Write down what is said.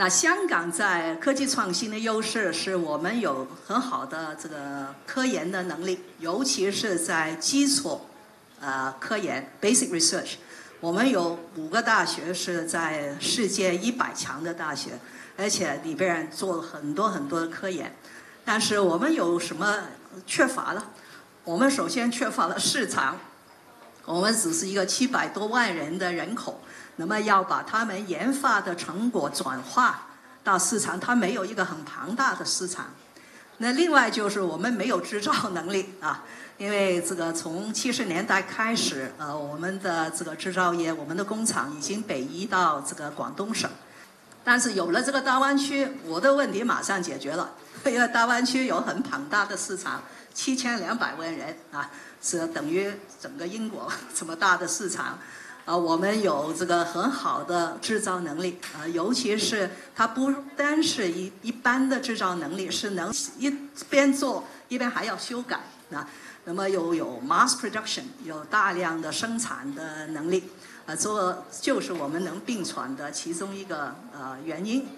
那香港在科技创新的优势是我们有很好的这个科研的能力，尤其是在基础呃科研 （basic research）。我们有五个大学是在世界一百强的大学，而且里边做了很多很多的科研。但是我们有什么缺乏了？我们首先缺乏了市场。我们只是一个七百多万人的人口，那么要把他们研发的成果转化到市场，它没有一个很庞大的市场。那另外就是我们没有制造能力啊，因为这个从七十年代开始，呃，我们的这个制造业，我们的工厂已经北移到这个广东省。但是有了这个大湾区，我的问题马上解决了，因为大湾区有很庞大的市场，七千两百万人啊。是等于整个英国 这么大的市场，啊，我们有这个很好的制造能力，啊，尤其是它不单是一一般的制造能力，是能一边做一边还要修改，啊，那么又有 mass production，有大量的生产的能力，啊，这就是我们能并传的其中一个呃原因。